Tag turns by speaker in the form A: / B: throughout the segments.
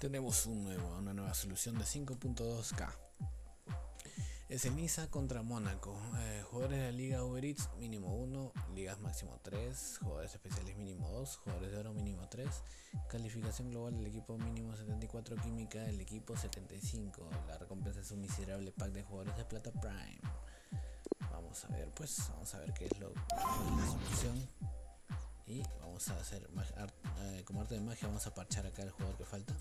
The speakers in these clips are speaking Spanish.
A: tenemos un nuevo, una nueva solución de 5.2K. Es el contra Mónaco. Eh, jugadores de la Liga Uber Eats mínimo 1, ligas máximo 3, jugadores especiales mínimo 2, jugadores de oro mínimo 3, calificación global del equipo mínimo 74, química del equipo 75. La recompensa es un miserable pack de jugadores de plata Prime. Vamos a ver, pues, vamos a ver qué es lo la solución. Y vamos a hacer eh, como arte de magia, vamos a parchar acá el jugador que falta.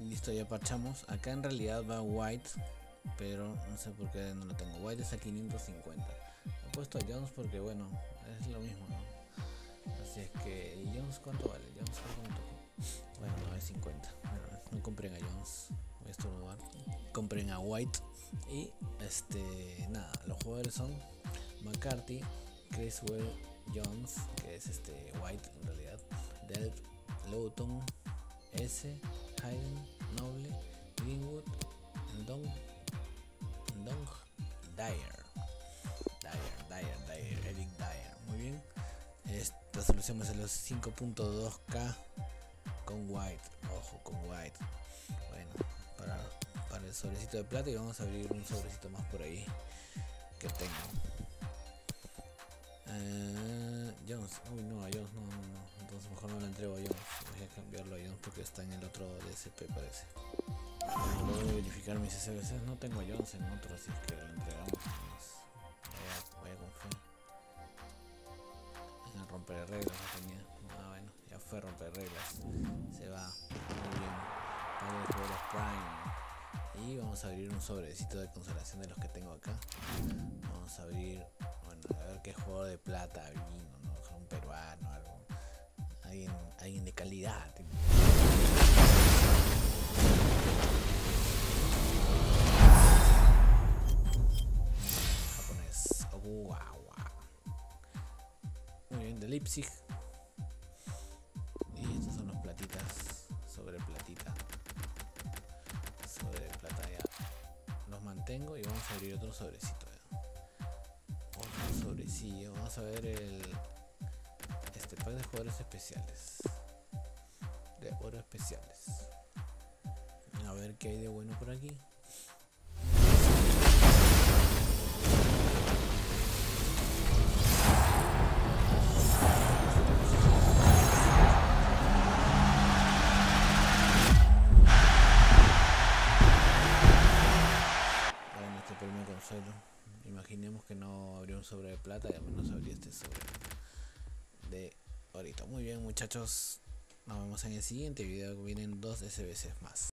A: Listo, ya parchamos. Acá en realidad va White, pero no sé por qué no lo tengo. White es a 550. He puesto a Jones porque, bueno, es lo mismo, ¿no? Así es que, ¿y Jones cuánto vale? Jones cuánto Bueno, no es 50. no compren a Jones. Voy a estornudar. Compren a White. Y, este, nada, los jugadores son McCarthy, Criswell, Jones, es este White en realidad, Delp, Lowton, S, Hayden, Noble, Greenwood, Ndong, Ndong, Dyer, Dyer, Dyer, Dyer, Eric Dyer. Muy bien. Esta solución va a los 5.2K con White. Ojo, con White. Bueno, para, para el sobrecito de plata y vamos a abrir un sobrecito más por ahí que tengo. Eh, Uy no, a Jones no, no, no, entonces mejor no lo entrego a Jones, voy a cambiarlo a Jones porque está en el otro DSP parece. Voy a verificar mis SBCs, no tengo a Jones en otro, así que lo entregamos. Vaya, vaya con fe. En el romper reglas no tenía. Ah bueno, ya fue romper reglas. Se va. Muy bien. Pago de juegos Prime. Y vamos a abrir un sobrecito de consolación de los que tengo acá. Vamos a abrir a ver qué jugador de plata vino, peruano. Alguien, alguien de calidad. Japonés. Muy bien, de Leipzig. Y estos son los platitas sobre platita. Sobre plata ya. Los mantengo y vamos a abrir otro sobrecito sobrecillo. Vamos a ver el de jugadores especiales. De oro especiales. A ver qué hay de bueno por aquí. Imaginemos que no abrió un sobre de plata y al menos abría este sobre Muy bien muchachos, nos vemos en el siguiente video. Vienen dos SBCs más.